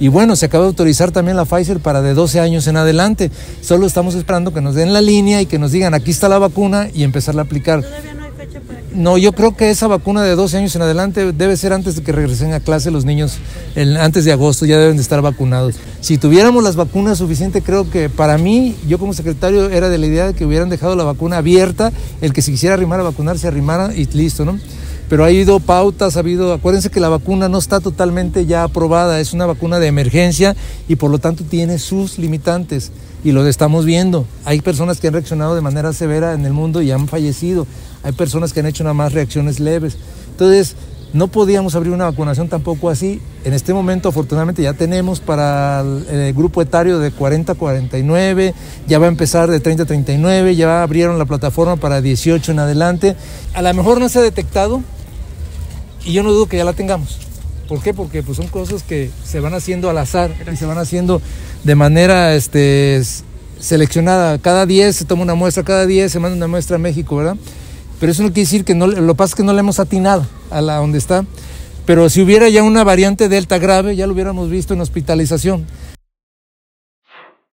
Y bueno, se acaba de autorizar también la Pfizer para de 12 años en adelante. Solo estamos esperando que nos den la línea y que nos digan aquí está la vacuna y empezarla a aplicar. Todavía no hay fecha para que... No, yo creo que esa vacuna de 12 años en adelante debe ser antes de que regresen a clase los niños, el- antes de agosto ya deben de estar vacunados. Si tuviéramos las vacunas suficientes, creo que para mí, yo como secretario era de la idea de que hubieran dejado la vacuna abierta, el que se quisiera arrimar a vacunar se arrimara y listo, ¿no? Pero ha habido pautas, ha habido, acuérdense que la vacuna no está totalmente ya aprobada, es una vacuna de emergencia y por lo tanto tiene sus limitantes y lo estamos viendo. Hay personas que han reaccionado de manera severa en el mundo y han fallecido. Hay personas que han hecho nada más reacciones leves. Entonces, no podíamos abrir una vacunación tampoco así. En este momento, afortunadamente, ya tenemos para el, eh, grupo etario de 40 a 49, ya va a empezar de 30 a 39, ya abrieron la plataforma para 18 en adelante. A lo mejor no se ha detectado y yo no dudo que ya la tengamos. ¿Por qué? Porque pues, son cosas que se van haciendo al azar y se van haciendo de manera este, seleccionada. Cada 10 se toma una muestra, cada 10 se manda una muestra a México, ¿verdad? Pero eso no quiere decir que no, lo que pasa es que no le hemos atinado a la donde está. Pero si hubiera ya una variante delta grave, ya lo hubiéramos visto en hospitalización.